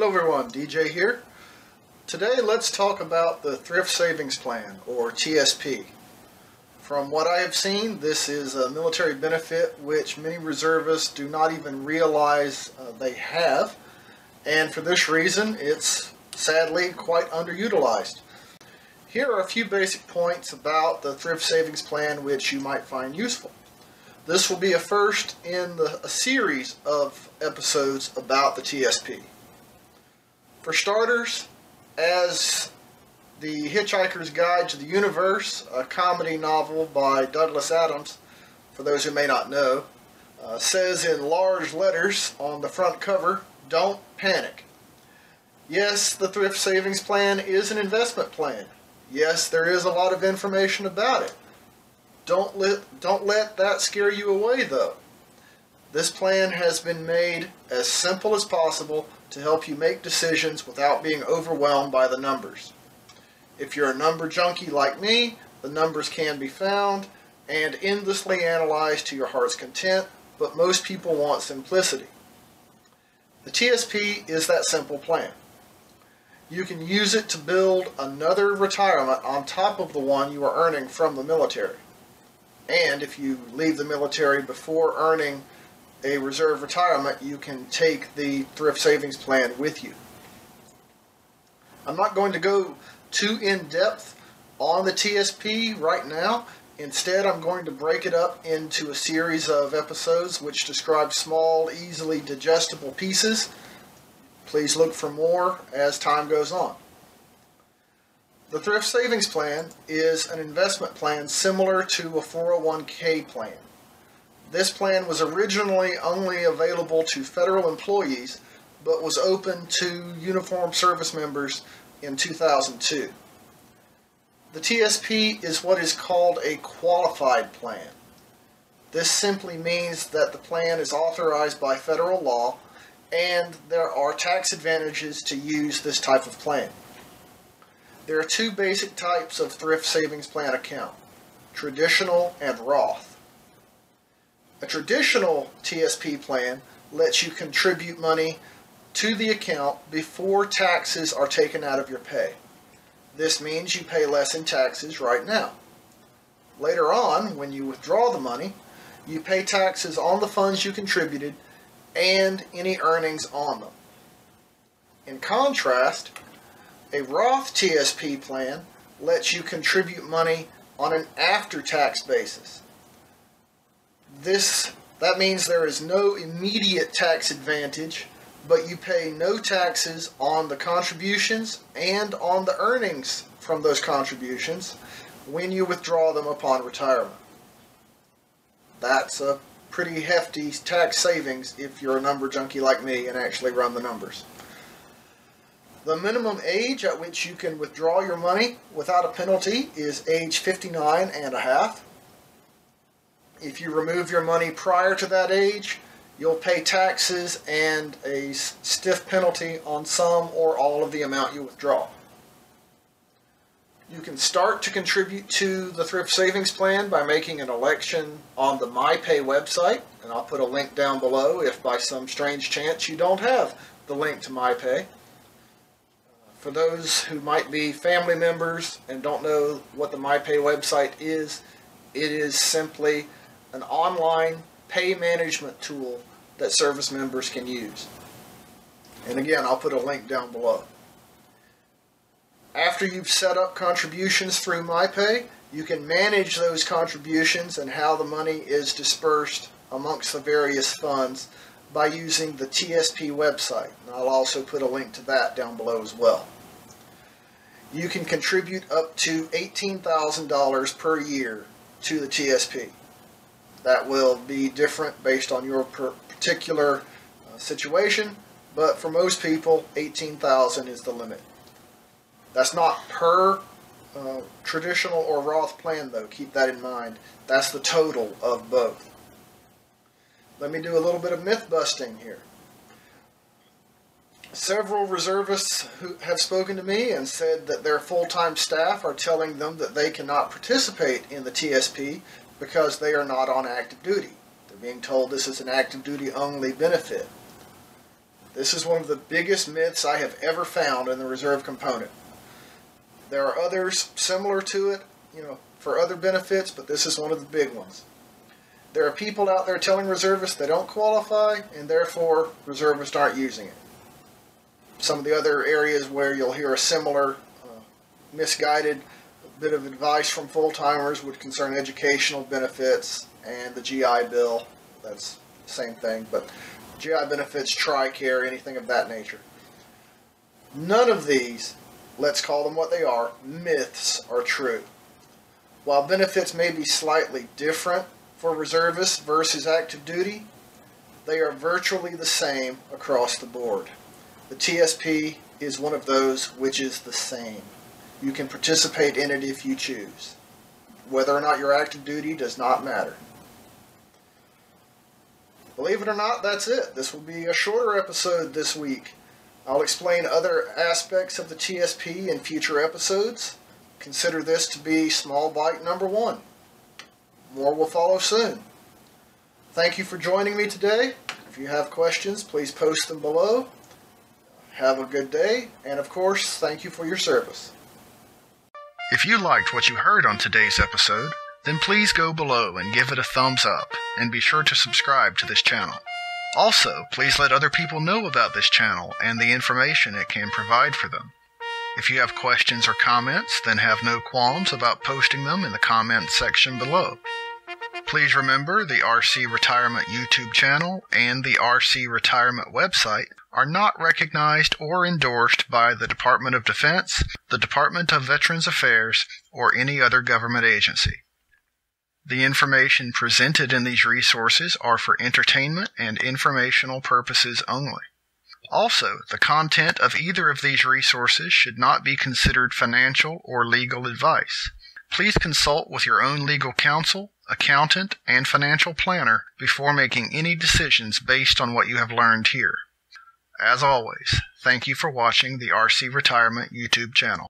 Hello everyone, DJ here. Today let's talk about the Thrift Savings Plan, or TSP. From what I have seen, this is a military benefit which many reservists do not even realize uh, they have, and for this reason it's sadly quite underutilized. Here are a few basic points about the Thrift Savings Plan which you might find useful. This will be a first in the, a series of episodes about the TSP. For starters, as The Hitchhiker's Guide to the Universe, a comedy novel by Douglas Adams, for those who may not know, uh, says in large letters on the front cover, don't panic. Yes, the thrift savings plan is an investment plan. Yes, there is a lot of information about it. Don't let, don't let that scare you away though. This plan has been made as simple as possible to help you make decisions without being overwhelmed by the numbers. If you're a number junkie like me, the numbers can be found and endlessly analyzed to your heart's content, but most people want simplicity. The TSP is that simple plan. You can use it to build another retirement on top of the one you are earning from the military. And if you leave the military before earning a reserve retirement, you can take the thrift savings plan with you. I'm not going to go too in depth on the TSP right now. Instead, I'm going to break it up into a series of episodes which describe small, easily digestible pieces. Please look for more as time goes on. The Thrift Savings Plan is an investment plan similar to a 401k plan. This plan was originally only available to federal employees, but was open to uniformed service members in 2002. The TSP is what is called a qualified plan. This simply means that the plan is authorized by federal law and there are tax advantages to use this type of plan. There are two basic types of thrift savings plan account, traditional and Roth. A traditional TSP plan lets you contribute money to the account before taxes are taken out of your pay. This means you pay less in taxes right now. Later on, when you withdraw the money, you pay taxes on the funds you contributed and any earnings on them. In contrast, a Roth TSP plan lets you contribute money on an after-tax basis. This that means there is no immediate tax advantage, but you pay no taxes on the contributions and on the earnings from those contributions when you withdraw them upon retirement. That's a pretty hefty tax savings if you're a number junkie like me and actually run the numbers. The minimum age at which you can withdraw your money without a penalty is age 59 and a half. If you remove your money prior to that age, you'll pay taxes and a stiff penalty on some or all of the amount you withdraw. You can start to contribute to the Thrift Savings Plan by making an election on the MyPay website, and I'll put a link down below if by some strange chance you don't have the link to MyPay. For those who might be family members and don't know what the MyPay website is, it is simply an online pay management tool that service members can use. And again, I'll put a link down below. After you've set up contributions through MyPay, you can manage those contributions and how the money is dispersed amongst the various funds by using the TSP website. And I'll also put a link to that down below as well. You can contribute up to $18,000 per year to the TSP. That will be different based on your particular uh, situation, but for most people, 18,000 is the limit. That's not per uh, traditional or Roth plan though, keep that in mind. That's the total of both. Let me do a little bit of myth busting here. Several reservists who have spoken to me and said that their full-time staff are telling them that they cannot participate in the TSP because they are not on active duty. They're being told this is an active duty only benefit. This is one of the biggest myths I have ever found in the reserve component. There are others similar to it, you know, for other benefits, but this is one of the big ones. There are people out there telling reservists they don't qualify, and therefore reservists aren't using it. Some of the other areas where you'll hear a similar uh, misguided bit of advice from full timers would concern educational benefits and the GI Bill. That's the same thing, but GI benefits, TRICARE, anything of that nature. None of these, let's call them what they are, myths are true. While benefits may be slightly different for reservists versus active duty, they are virtually the same across the board. The TSP is one of those which is the same. You can participate in it if you choose. Whether or not you're active duty does not matter. Believe it or not, that's it. This will be a shorter episode this week. I'll explain other aspects of the TSP in future episodes. Consider this to be small bite number one. More will follow soon. Thank you for joining me today. If you have questions, please post them below. Have a good day, and of course, thank you for your service. If you liked what you heard on today's episode, then please go below and give it a thumbs up, and be sure to subscribe to this channel. Also, please let other people know about this channel and the information it can provide for them. If you have questions or comments, then have no qualms about posting them in the comments section below. Please remember the RC Retirement YouTube channel and the RC Retirement website are not recognized or endorsed by the Department of Defense, the Department of Veterans Affairs, or any other government agency. The information presented in these resources are for entertainment and informational purposes only. Also, the content of either of these resources should not be considered financial or legal advice. Please consult with your own legal counsel accountant, and financial planner before making any decisions based on what you have learned here. As always, thank you for watching the RC Retirement YouTube channel.